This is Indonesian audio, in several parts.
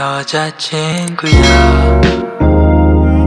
여자친구야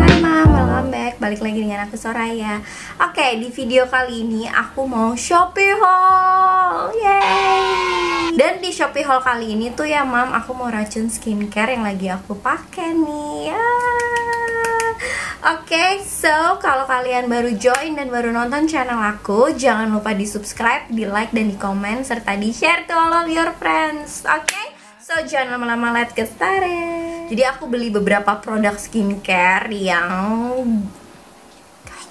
Hai mam, welcome back Balik lagi dengan aku Soraya Oke, di video kali ini aku mau Shopee haul Yeay Dan di Shopee haul kali ini tuh ya mam Aku mau racun skincare yang lagi aku pakai nih Ah. Oke, so kalau kalian baru join dan baru nonton channel aku Jangan lupa di subscribe, di like, dan di komen Serta di share to all of your friends Oke? So jangan lama-lama let's get started Jadi aku beli beberapa produk skincare yang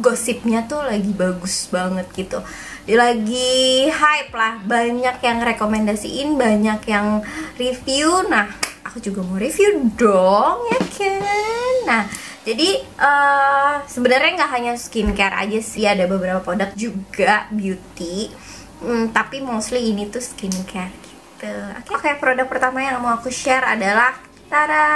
gosipnya tuh lagi bagus banget gitu. Lagi hype lah. Banyak yang rekomendasiin banyak yang review. Nah aku juga mau review dong ya kan? Nah jadi eh, sebenarnya nggak hanya skincare aja sih. Ada beberapa produk juga beauty. Hmm, tapi mostly ini tuh skincare gitu. Oke produk pertama yang mau aku share adalah tada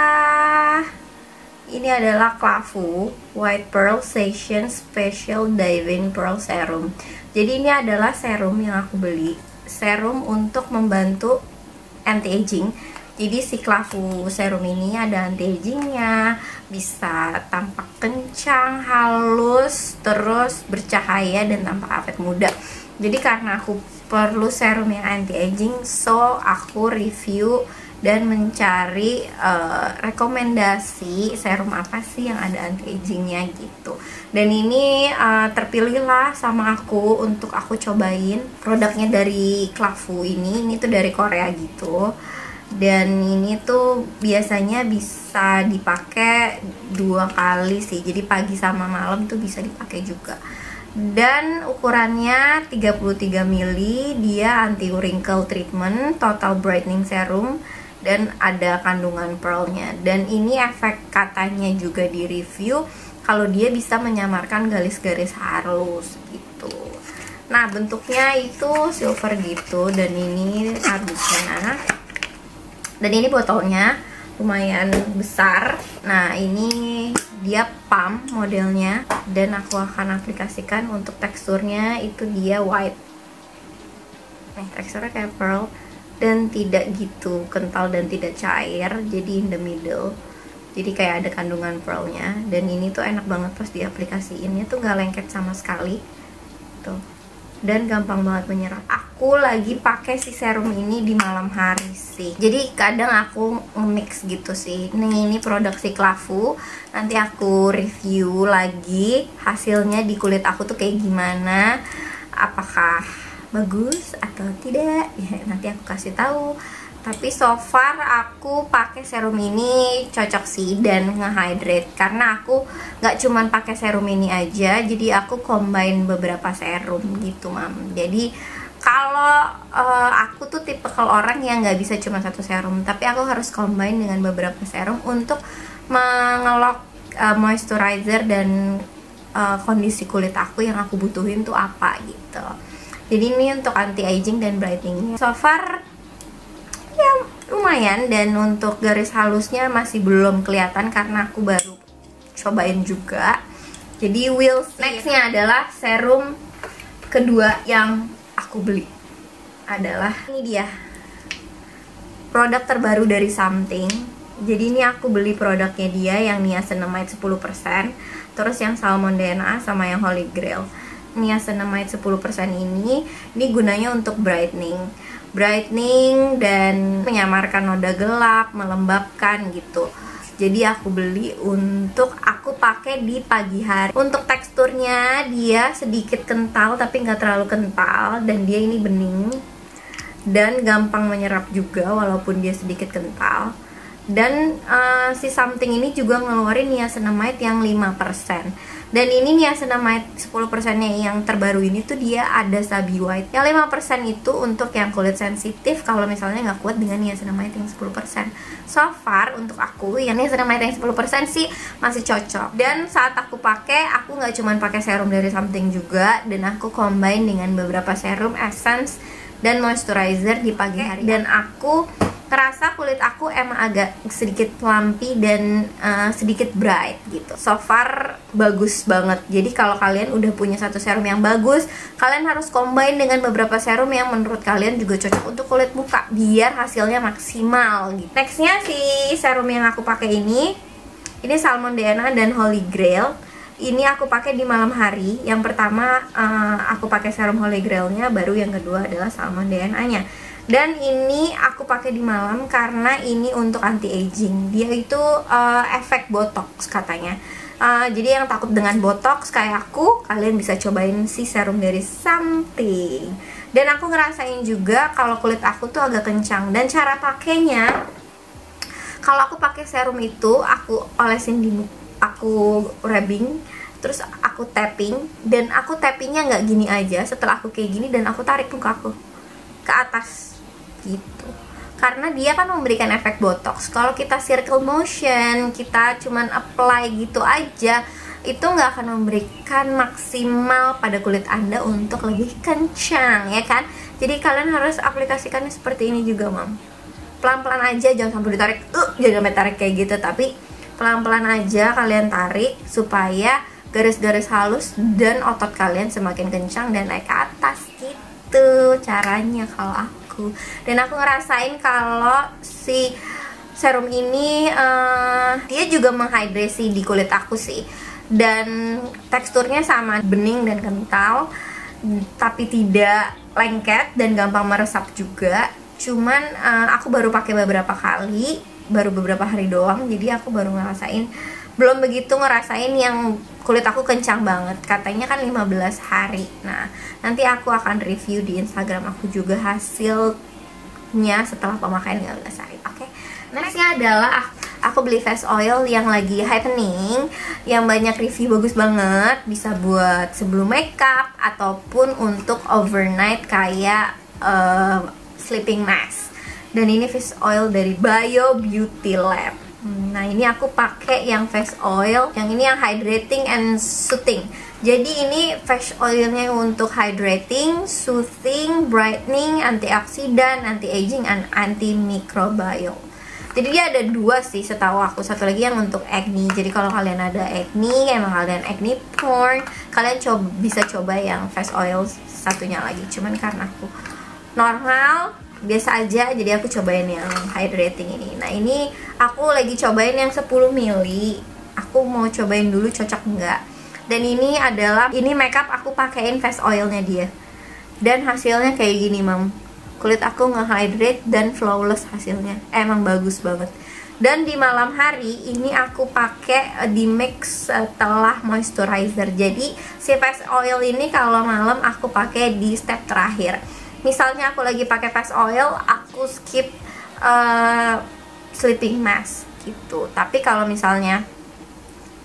ini adalah Klavu White Pearl Session Special Diving Pearl Serum. Jadi ini adalah serum yang aku beli. Serum untuk membantu anti-aging. Jadi si Klavu serum ini ada anti-agingnya. Bisa tampak kencang, halus, terus bercahaya dan tampak awet muda jadi karena aku perlu serum yang anti-aging so aku review dan mencari uh, rekomendasi serum apa sih yang ada anti-agingnya gitu. Dan ini uh, terpilihlah sama aku untuk aku cobain produknya dari Klavu ini. Ini tuh dari Korea gitu. Dan ini tuh biasanya bisa dipakai dua kali sih. Jadi pagi sama malam tuh bisa dipakai juga dan ukurannya 33 ml dia anti wrinkle treatment total brightening serum dan ada kandungan pearlnya. Dan ini efek katanya juga di review kalau dia bisa menyamarkan garis-garis halus gitu. Nah bentuknya itu silver gitu dan ini kardusnya. Dan ini botolnya lumayan besar. Nah ini dia pump modelnya dan aku akan aplikasikan untuk teksturnya itu dia white. Nih teksturnya kayak pearl dan tidak gitu kental dan tidak cair jadi in the middle. Jadi kayak ada kandungan pearlnya dan ini tuh enak banget pas diaplikasiinnya tuh gak lengket sama sekali. Tuh dan gampang banget menyerap aku lagi pakai si serum ini di malam hari sih. Jadi kadang aku mix gitu sih. Nih ini produk si Klavu nanti aku review lagi hasilnya di kulit aku tuh kayak gimana. Apakah bagus atau tidak? Ya nanti aku kasih tahu tapi so far aku pakai serum ini cocok sih dan ngehydrate. Karena aku nggak cuman pakai serum ini aja jadi aku combine beberapa serum gitu mam. Jadi kalau uh, aku tuh tipe kalau orang yang nggak bisa cuma satu serum tapi aku harus combine dengan beberapa serum untuk mengelok uh, moisturizer dan uh, kondisi kulit aku yang aku butuhin tuh apa gitu. Jadi ini untuk anti aging dan brightening so far lumayan dan untuk garis halusnya masih belum kelihatan karena aku baru cobain juga. Jadi will nextnya adalah serum kedua yang aku beli. Adalah ini dia. Produk terbaru dari something. Jadi ini aku beli produknya dia yang niacinamide 10% terus yang salmon DNA sama yang holy grail. Niacinamide 10% ini ini gunanya untuk brightening brightening dan menyamarkan noda gelap, melembabkan gitu. Jadi aku beli untuk aku pakai di pagi hari. Untuk teksturnya dia sedikit kental tapi nggak terlalu kental dan dia ini bening dan gampang menyerap juga walaupun dia sedikit kental. Dan uh, si something ini juga ngeluarin niacinamide yang 5% dan ini niacinamide 10% nya yang terbaru ini tuh dia ada sabi white. Yang 5% itu untuk yang kulit sensitif. Kalau misalnya nggak kuat dengan niacinamide yang 10% so far untuk aku yang niacinamide yang 10% sih masih cocok. Dan saat aku pakai aku nggak cuman pakai serum dari something juga. Dan aku combine dengan beberapa serum essence dan moisturizer di pagi hari. Dan aku kerasa kulit aku emang agak sedikit lumpy dan uh, sedikit bright gitu. So far bagus banget. Jadi kalau kalian udah punya satu serum yang bagus kalian harus combine dengan beberapa serum yang menurut kalian juga cocok untuk kulit muka biar hasilnya maksimal gitu. Nextnya si serum yang aku pakai ini ini salmon DNA dan holy grail. Ini aku pakai di malam hari. Yang pertama uh, aku pakai serum holy grailnya baru yang kedua adalah salmon DNA nya dan ini aku pakai di malam karena ini untuk anti aging dia itu uh, efek botox katanya uh, jadi yang takut dengan botox kayak aku kalian bisa cobain si serum dari something. Dan aku ngerasain juga kalau kulit aku tuh agak kencang. Dan cara pakainya kalau aku pakai serum itu aku olesin di aku rubbing terus aku tapping dan aku tappingnya nggak gini aja. Setelah aku kayak gini dan aku tarik muka aku ke atas gitu karena dia kan memberikan efek botox. Kalau kita circle motion kita cuman apply gitu aja itu nggak akan memberikan maksimal pada kulit anda untuk lebih kencang ya kan? Jadi kalian harus aplikasikannya seperti ini juga mam. Pelan-pelan aja jangan sampai ditarik uh, jangan sampai tarik kayak gitu. Tapi pelan-pelan aja kalian tarik supaya garis-garis halus dan otot kalian semakin kencang dan naik ke atas. Gitu caranya kalau aku aku. Dan aku ngerasain kalau si serum ini uh, dia juga menghidrasi di kulit aku sih. Dan teksturnya sama bening dan kental tapi tidak lengket dan gampang meresap juga. Cuman uh, aku baru pakai beberapa kali baru beberapa hari doang jadi aku baru ngerasain belum begitu ngerasain yang kulit aku kencang banget. Katanya kan 15 hari. Nah nanti aku akan review di instagram aku juga hasilnya setelah pemakaian 15 hari oke? Okay? nextnya adalah aku beli face oil yang lagi happening yang banyak review bagus banget bisa buat sebelum makeup ataupun untuk overnight kayak uh, sleeping mask. Dan ini face oil dari Bio Beauty Lab Hmm, nah ini aku pakai yang face oil, yang ini yang hydrating and soothing. Jadi ini face oilnya untuk hydrating, soothing, brightening, antioksidan, anti aging, and anti microbiome. Jadi dia ada dua sih setahu aku. Satu lagi yang untuk acne. Jadi kalau kalian ada acne, emang kalian acne porn, kalian coba bisa coba yang face oil satunya lagi. Cuman karena aku normal biasa aja jadi aku cobain yang hydrating ini. Nah ini aku lagi cobain yang 10 mili. Aku mau cobain dulu cocok enggak dan ini adalah ini makeup aku pakein face oilnya dia. Dan hasilnya kayak gini mam. Kulit aku nge-hydrate dan flawless hasilnya. Emang bagus banget. Dan di malam hari ini aku pakai di mix setelah moisturizer. Jadi si face oil ini kalau malam aku pakai di step terakhir misalnya aku lagi pakai face oil aku skip uh, sleeping mask gitu. Tapi kalau misalnya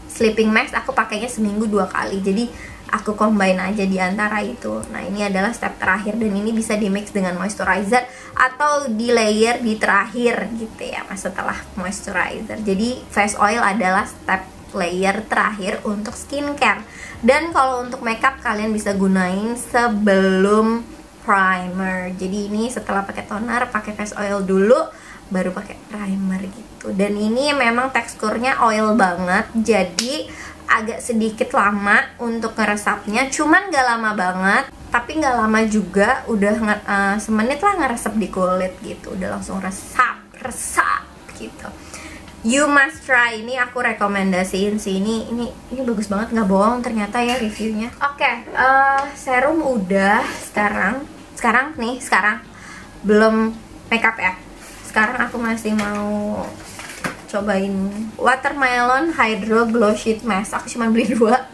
sleeping mask aku pakainya seminggu dua kali. Jadi aku combine aja di antara itu. Nah ini adalah step terakhir dan ini bisa di mix dengan moisturizer atau di layer di terakhir gitu ya mas setelah moisturizer. Jadi face oil adalah step layer terakhir untuk skincare. Dan kalau untuk makeup kalian bisa gunain sebelum primer. Jadi ini setelah pakai toner pakai face oil dulu baru pakai primer gitu. Dan ini memang teksturnya oil banget jadi agak sedikit lama untuk ngeresapnya. Cuman gak lama banget tapi gak lama juga. Udah uh, semenit lah ngeresep di kulit gitu. Udah langsung resap resap gitu. You must try. Ini aku rekomendasiin sih. Ini ini ini bagus banget. Nggak bohong ternyata ya reviewnya. Oke okay, uh, eh, serum udah sekarang sekarang nih sekarang. Belum makeup ya. Sekarang aku masih mau cobain watermelon hydro glow sheet mask. Aku cuma beli dua.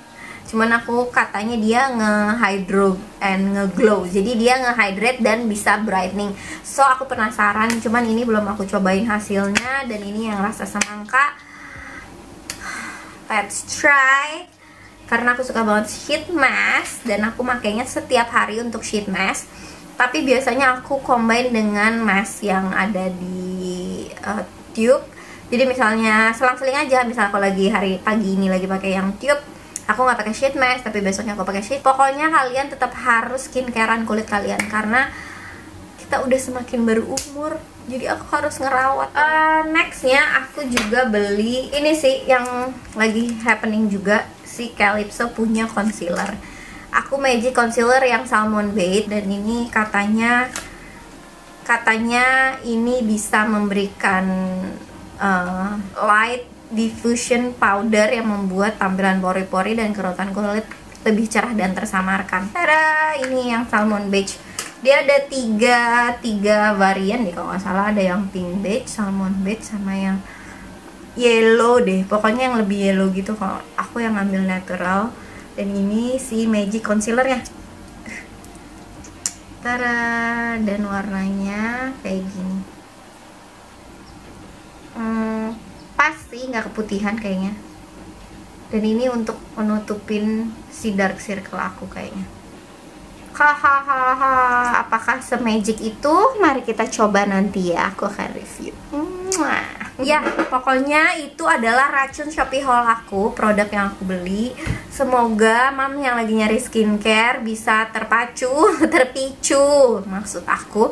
Cuman aku katanya dia nge hydro and nge glow jadi dia nge hydrate dan bisa brightening. So aku penasaran cuman ini belum aku cobain hasilnya dan ini yang rasa semangka. Let's try karena aku suka banget sheet mask dan aku makainya setiap hari untuk sheet mask. Tapi biasanya aku combine dengan mask yang ada di uh, tube. Jadi misalnya selang-seling aja misal aku lagi hari pagi ini lagi pakai yang tube aku nggak pakai sheet mask tapi besoknya aku pakai sheet. Pokoknya kalian tetap harus skincarean kulit kalian karena kita udah semakin berumur jadi aku harus ngerawat. Uh, nextnya aku juga beli ini sih yang lagi happening juga si Calypso punya concealer aku magic concealer yang salmon beige dan ini katanya katanya ini bisa memberikan uh, light diffusion powder yang membuat tampilan pori-pori dan kerutan kulit lebih cerah dan tersamarkan. Tada, ini yang salmon beige. Dia ada tiga, tiga varian nih kalau nggak salah ada yang pink beige, salmon beige sama yang yellow deh. Pokoknya yang lebih yellow gitu kalau aku yang ngambil natural. Dan ini si magic concealernya. Tara dan warnanya kayak gini. Hmm, pasti nggak keputihan kayaknya. Dan ini untuk menutupin si dark circle aku kayaknya. Hahaha, apakah semagic itu? Mari kita coba nanti ya, aku akan review. Mwah. Ya, pokoknya itu adalah racun Shopee haul aku, produk yang aku beli. Semoga mam yang lagi nyari skincare bisa terpacu, terpicu, maksud aku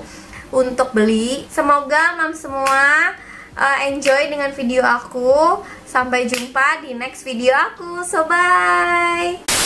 untuk beli. Semoga mam semua uh, enjoy dengan video aku. Sampai jumpa di next video aku. So bye.